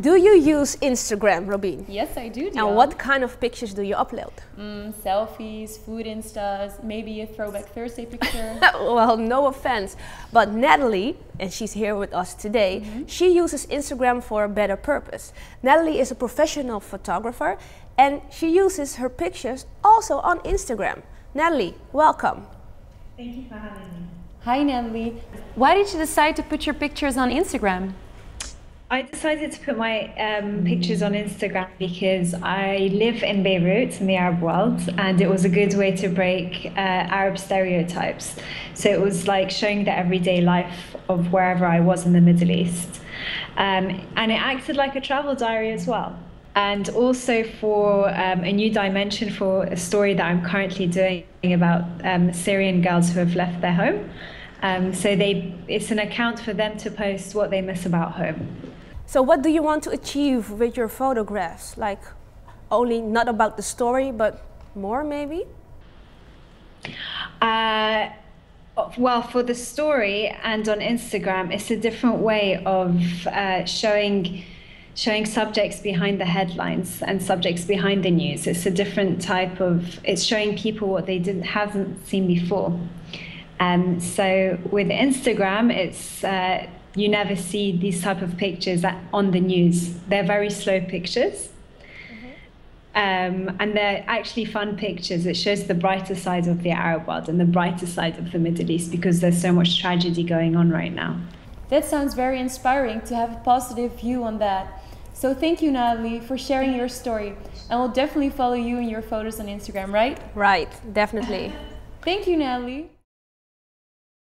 Do you use Instagram, Robin? Yes, I do. And what kind of pictures do you upload? Mm, selfies, food instas, maybe a throwback Thursday picture. well, no offense, but Natalie, and she's here with us today, mm -hmm. she uses Instagram for a better purpose. Natalie is a professional photographer and she uses her pictures also on Instagram. Natalie, welcome. Thank you for having me. Hi, Natalie. Why did you decide to put your pictures on Instagram? I decided to put my um, pictures on Instagram because I live in Beirut in the Arab world, and it was a good way to break uh, Arab stereotypes. So it was like showing the everyday life of wherever I was in the Middle East. Um, and it acted like a travel diary as well. And also for um, a new dimension for a story that I'm currently doing about um, Syrian girls who have left their home. Um, so they, it's an account for them to post what they miss about home. So what do you want to achieve with your photographs? Like only not about the story, but more maybe? Uh, well, for the story and on Instagram, it's a different way of uh, showing showing subjects behind the headlines and subjects behind the news. It's a different type of. It's showing people what they didn't haven't seen before. Um, so with Instagram, it's uh, you never see these type of pictures on the news. They're very slow pictures. Mm-hmm. Um, and they're actually fun pictures. It shows the brighter side of the Arab world and the brighter side of the Middle East because there's so much tragedy going on right now. That sounds very inspiring to have a positive view on that. So thank you, Natalie, for sharing your story. And we'll definitely follow you and your photos on Instagram, right? Right, definitely. thank you, Natalie.